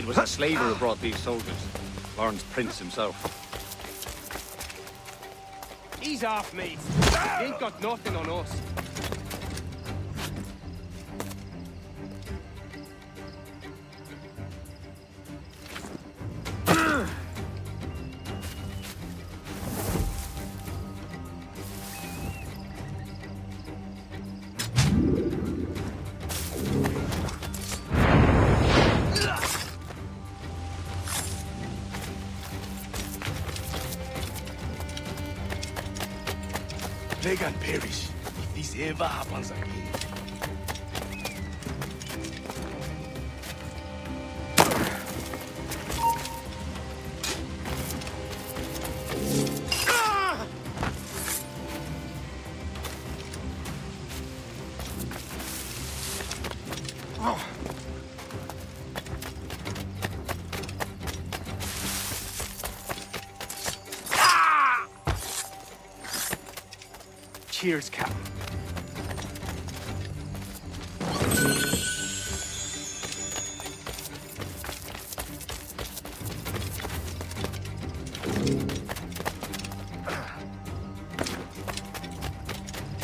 It was a slaver who brought these soldiers. Laurens Prins himself. He's off, mate. He ain't got nothing on us. And perish if this ever happens again. Ah! Cheers, Captain.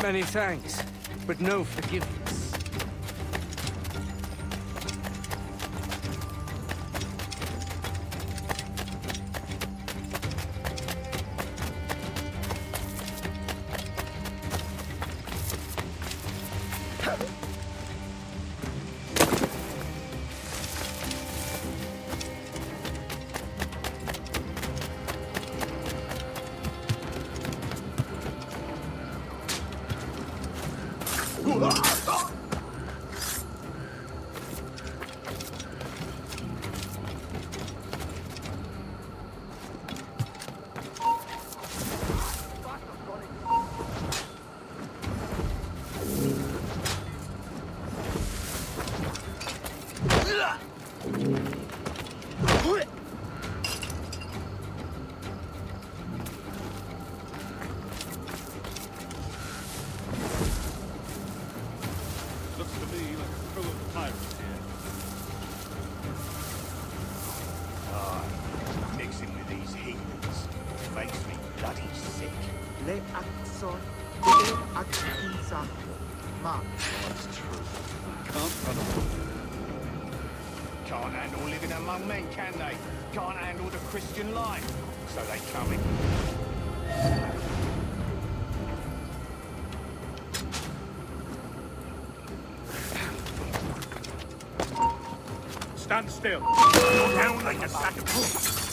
Many thanks, but no forgiveness. Among men, can they? Can't handle the Christian life. So they come in. Stand still. Down like a sack of